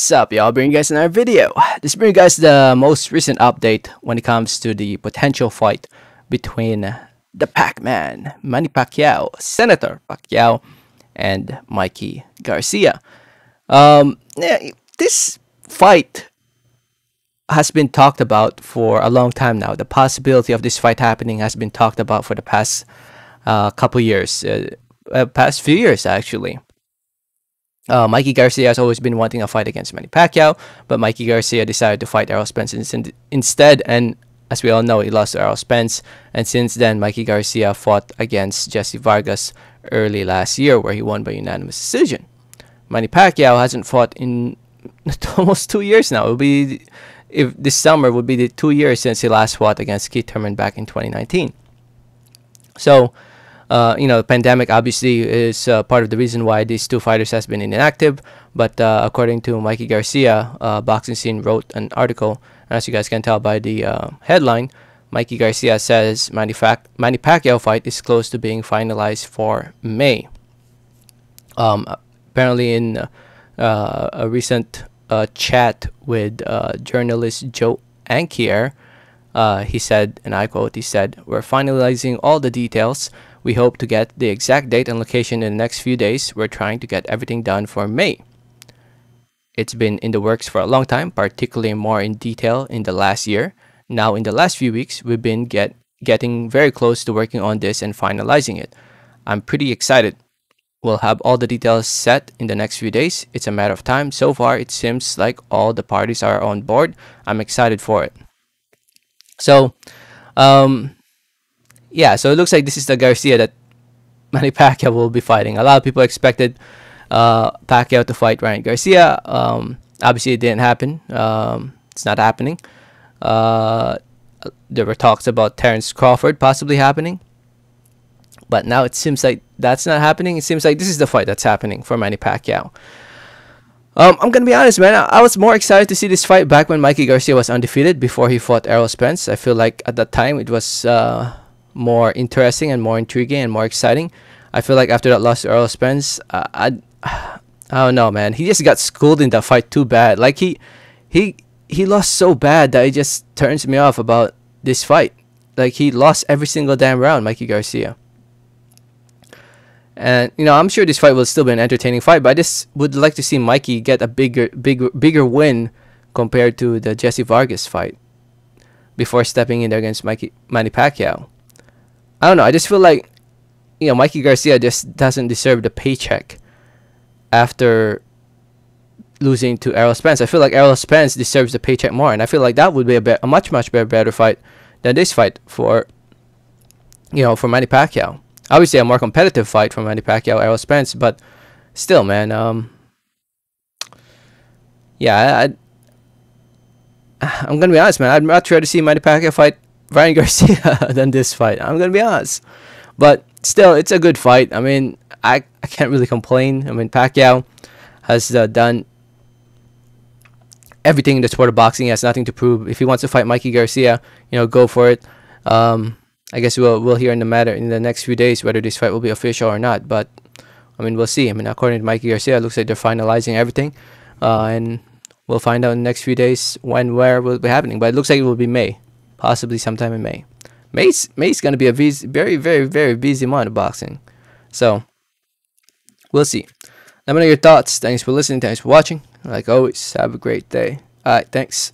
Sup y'all, bring you guys another video. This brings you guys the most recent update when it comes to the potential fight between the Pac-Man, Manny Pacquiao, Senator Pacquiao, and Mikey Garcia. Um, yeah, this fight has been talked about for a long time now. The possibility of this fight happening has been talked about for the past uh, couple years, uh, uh, past few years actually. Uh, Mikey Garcia has always been wanting a fight against Manny Pacquiao, but Mikey Garcia decided to fight Errol Spence in- instead, and as we all know, he lost to Errol Spence. And since then, Mikey Garcia fought against Jesse Vargas early last year, where he won by unanimous decision. Manny Pacquiao hasn't fought in almost two years now. It will be if this summer would be the two years since he last fought against Keith Thurman back in 2019. So uh, you know, the pandemic obviously is uh, part of the reason why these two fighters has been inactive. But uh, according to Mikey Garcia, uh, Boxing Scene wrote an article, as you guys can tell by the uh, headline, Mikey Garcia says Manny, Fac- Manny Pacquiao fight is close to being finalized for May. Um, apparently, in uh, a recent chat with journalist Joe Ankier, Uh, he said, and I quote, he said, We're finalizing all the details. We hope to get the exact date and location in the next few days. We're trying to get everything done for May. It's been in the works for a long time, particularly more in detail in the last year. Now, in the last few weeks, we've been get, getting very close to working on this and finalizing it. I'm pretty excited. We'll have all the details set in the next few days. It's a matter of time. So far, it seems like all the parties are on board. I'm excited for it. So, um, yeah, so it looks like this is the Garcia that Manny Pacquiao will be fighting. A lot of people expected uh, Pacquiao to fight Ryan Garcia. Um, obviously, it didn't happen. Um, it's not happening. Uh, there were talks about Terence Crawford possibly happening. But now it seems like that's not happening. It seems like this is the fight that's happening for Manny Pacquiao. Um, I'm gonna be honest, man. I, was more excited to see this fight back when Mikey Garcia was undefeated before he fought Errol Spence. I feel like at that time it was uh, more interesting and more intriguing and more exciting. I feel like after that loss to Errol Spence, I, I don't know, man. He just got schooled in that fight too bad. Like he, he, he lost so bad that it just turns me off about this fight. Like he lost every single damn round, Mikey Garcia. And you know, I'm sure this fight will still be an entertaining fight, but I just would like to see Mikey get a bigger, bigger, bigger win compared to the Jesse Vargas fight before stepping in there against Mikey Manny Pacquiao. I don't know. I just feel like, you know, Mikey Garcia just doesn't deserve the paycheck after losing to Errol Spence. I feel like Errol Spence deserves the paycheck more, and I feel like that would be a, be- a much much better better fight than this fight for, you know, for Manny Pacquiao. Obviously, a more competitive fight for Manny Pacquiao, Errol Spence, but still, man. Um, yeah, I, I'm gonna be honest, man. I'd much rather see Manny Pacquiao fight Ryan Garcia than this fight. I'm gonna be honest, but still, it's a good fight. I mean, I I can't really complain. I mean, Pacquiao has uh, done everything in the sport of boxing. He has nothing to prove. If he wants to fight Mikey Garcia, you know, go for it. Um, I guess we'll we'll hear in the matter in the next few days whether this fight will be official or not. But I mean, we'll see. I mean, according to Mikey Garcia, it looks like they're finalizing everything, uh, and we'll find out in the next few days when where will be happening. But it looks like it will be May possibly sometime in May. May's May's gonna be a busy, very very very busy month of boxing, so we'll see. Let me know your thoughts. Thanks for listening. Thanks for watching. Like always, have a great day. All right, thanks.